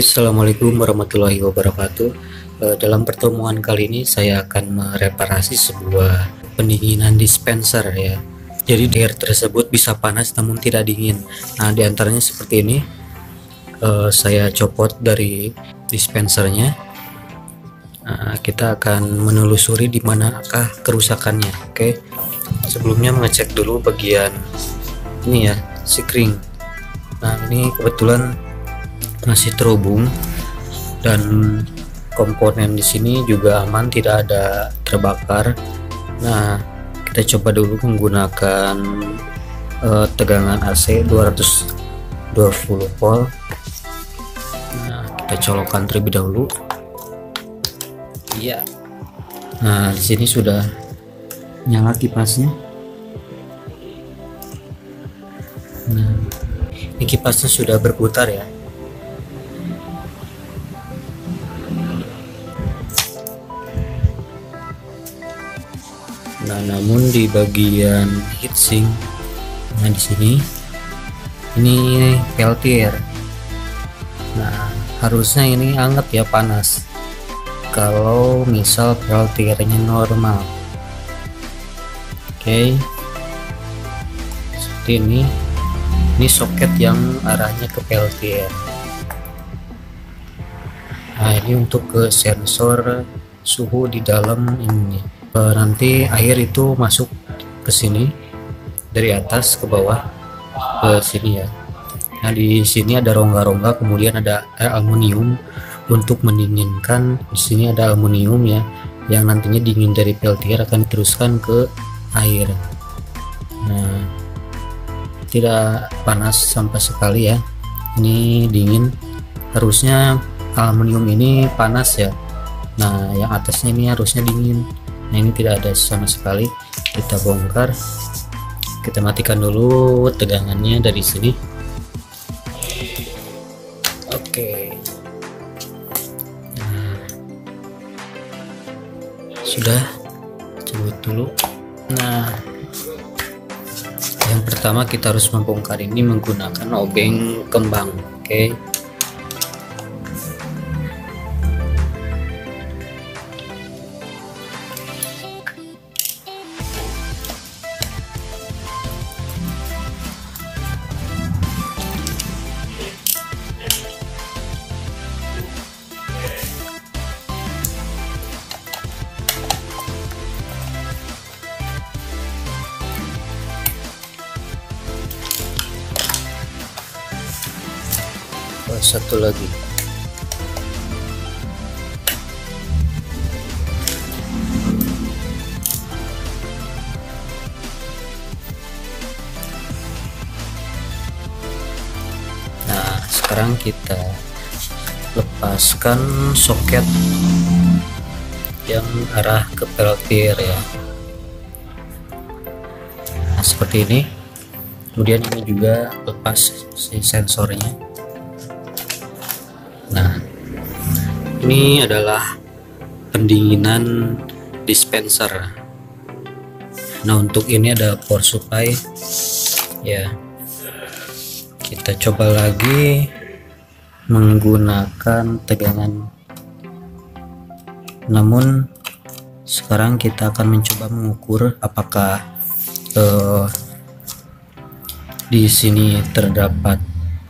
Assalamualaikum warahmatullahi wabarakatuh. Eh, Dalam pertemuan kali ini saya akan mereparasi sebuah pendinginan dispenser ya. Jadi air tersebut bisa panas namun tidak dingin. Nah di antaranya seperti ini. Eh, Saya copot dari dispensernya. Nah, Kita akan menelusuri di manakah kerusakannya Oke? Sebelumnya mengecek dulu bagian ini ya sikring Nah ini kebetulan masih terhubung. Dan komponen di sini juga aman tidak ada terbakar. Nah kita coba dulu menggunakan eh, tegangan AC 220 volt. Nah kita colokkan terlebih dahulu. Iya. Nah di sini sudah nyala kipasnya. Nah ini kipasnya sudah berputar ya namun di bagian heatsink, nah di sini ini peltier. Nah, harusnya ini anget ya panas. Kalau misal peltiernya normal. Oke. Seperti ini. Ini soket yang arahnya ke peltier. Nah, ini untuk ke sensor suhu di dalam ini uh, nanti air itu masuk ke sini dari atas ke bawah ke sini ya. Nah di sini ada rongga-rongga kemudian ada air aluminium untuk mendinginkan. Di sini ada aluminium ya yang nantinya dingin dari peltier akan diteruskan ke air. Nah tidak panas sampai sekali ya. Ini dingin. Harusnya aluminium ini panas ya. Nah yang atasnya ini harusnya dingin nah ini tidak ada sama sekali. Kita bongkar. Kita matikan dulu tegangannya dari sini. Oke. Nah, sudah. Cabut dulu. Nah yang pertama kita harus membongkar ini menggunakan obeng kembang oke? Oh, satu lagi. Nah sekarang kita lepaskan soket yang arah ke peltier ya. Nah seperti ini. Kemudian ini juga lepas si sensornya Nah, ini adalah pendinginan dispenser. Nah, untuk ini ada power supply. Ya. Kita coba lagi menggunakan tegangan. Namun sekarang kita akan mencoba mengukur apakah eh, di sini terdapat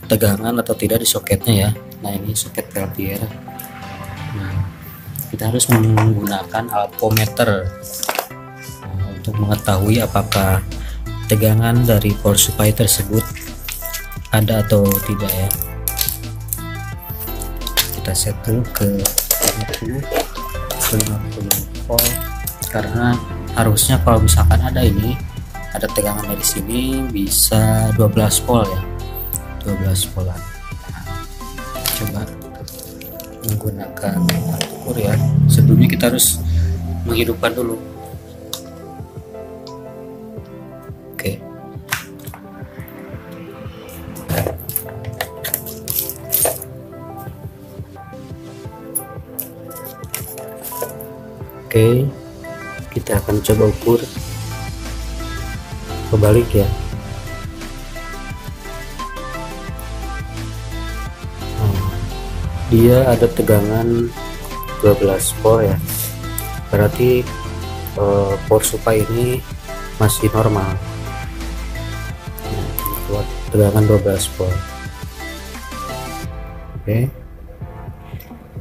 tegangan atau tidak di soketnya ya nah ini soket peltier nah, kita harus menggunakan alpometer nah, untuk mengetahui apakah tegangan dari power supply tersebut ada atau tidak ya. Kita set dulu ke 50 ke 50 volt karena harusnya kalau misalkan ada ini ada tegangan dari sini bisa 12 volt ya. 12 volt coba menggunakan ukur ya. Sebelumnya kita harus menghidupkan dulu. Oke. Oke kita akan coba ukur kebalik ya dia ada tegangan 12 volt ya. Berarti uh, power supply ini masih normal. Buat tegangan 12 volt oke.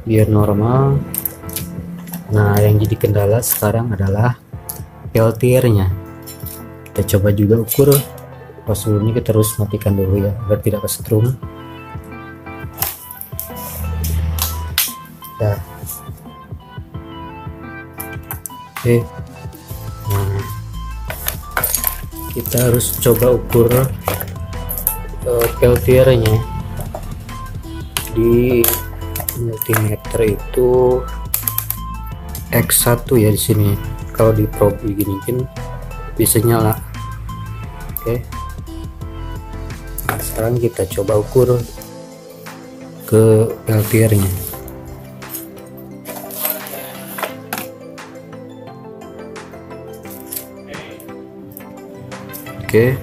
Biar normal. Nah yang jadi kendala sekarang adalah peltier nya kita coba juga ukur. Pas sebelumnya kita terus matikan dulu ya agar tidak kesetrum oke. Nah kita harus coba ukur uh, peltiernya di multimeter itu X1 ya di sini. Kalau di probe begini kan bisa nyala. Oke. Nah, sekarang kita coba ukur ke peltiernya oke.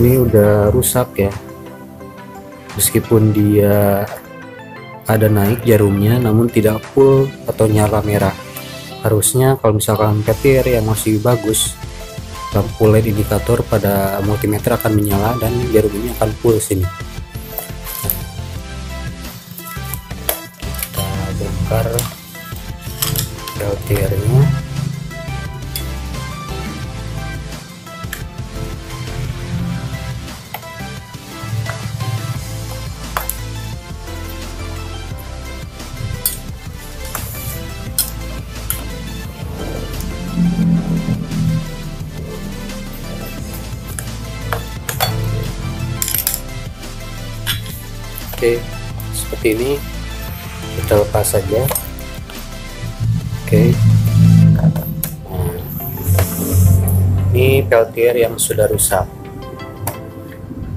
Ini udah rusak ya. Meskipun dia ada naik jarumnya namun tidak full atau nyala merah. Harusnya kalau misalkan petir yang masih bagus lampu LED indikator pada multimeter akan menyala dan jarum ini akan full sini. Kita bongkar peltiernya oke seperti ini. Kita lepas saja. Oke. Nah, ini peltier yang sudah rusak.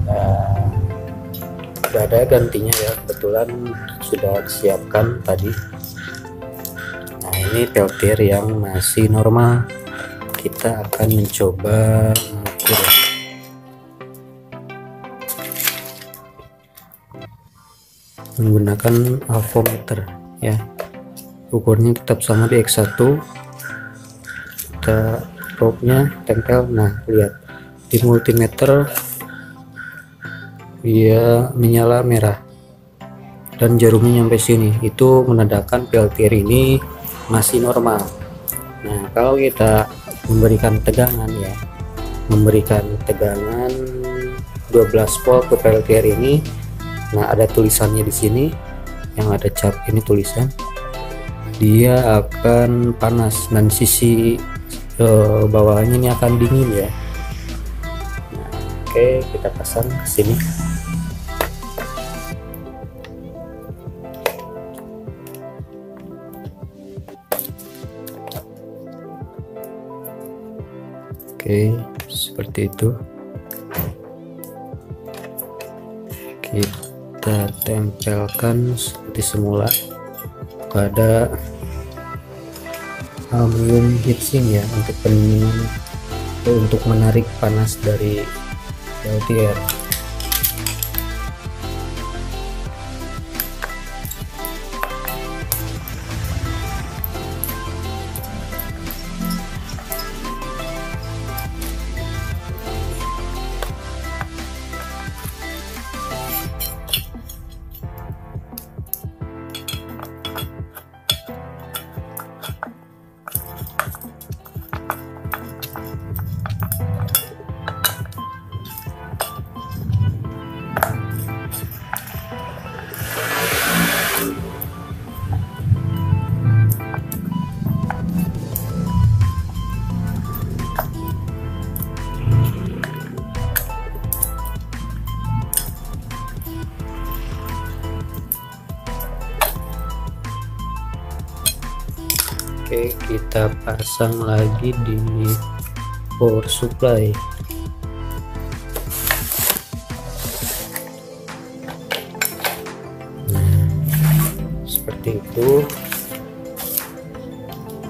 Nah, sudah ada gantinya ya. Kebetulan sudah disiapkan tadi. Nah ini peltier yang masih normal. Kita akan mencoba menggunakan avometer ya. Ukurnya tetap sama di X1 kita probe nya tempel. Nah lihat. Di multimeter dia menyala merah. Dan jarumnya sampai sini. Itu menandakan peltier ini masih normal. Nah kalau kita memberikan tegangan ya. Memberikan tegangan 12 volt ke peltier ini nah ada tulisannya di sini. Yang ada cap ini tulisan. Dia akan panas dan sisi uh, bawahnya ini akan dingin ya. Nah, oke kita pasang ke sini. Oke seperti itu. Kita kita tempelkan seperti semula. Pada aluminium heatsink ya untuk pendinginan untuk menarik panas dari LTR Oke kita pasang lagi di power supply. Seperti itu.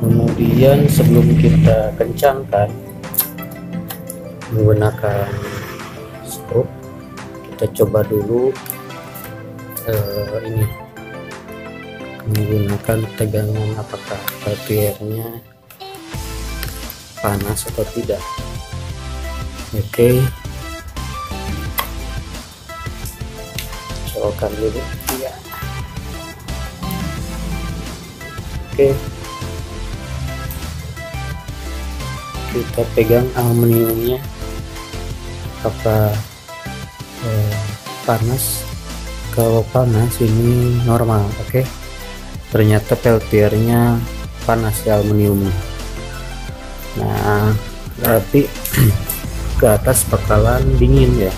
Kemudian sebelum kita kencangkan menggunakan stroke kita coba dulu uh, ini menggunakan tegangan apakah peltiernya panas atau tidak oke okay. colokan dulu ya oke okay. kita pegang aluminiumnya apakah eh, panas kalau panas ini normal oke okay? Ternyata peltiernya panas ya aluminium. Nah berarti ke atas bakalan dingin ya.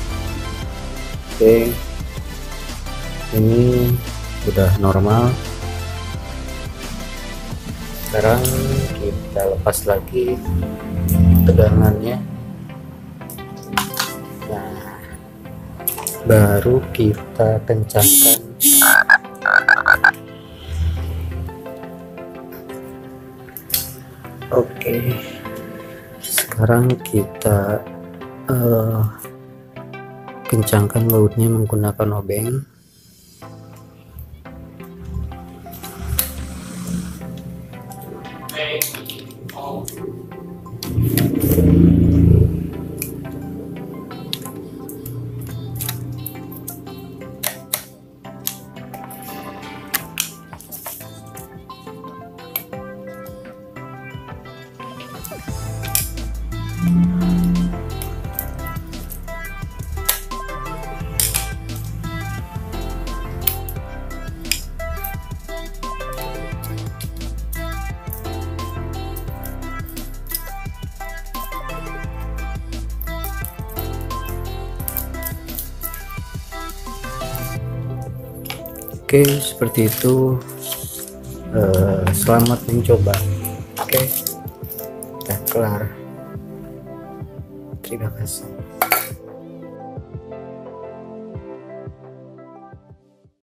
Oke. Ini udah normal. Sekarang kita lepas lagi tegangannya baru kita kencangkan oke. Sekarang kita uh, kencangkan bautnya menggunakan obeng Oke, seperti itu. Uh, selamat mencoba. Oke, kita kelar. Terima kasih.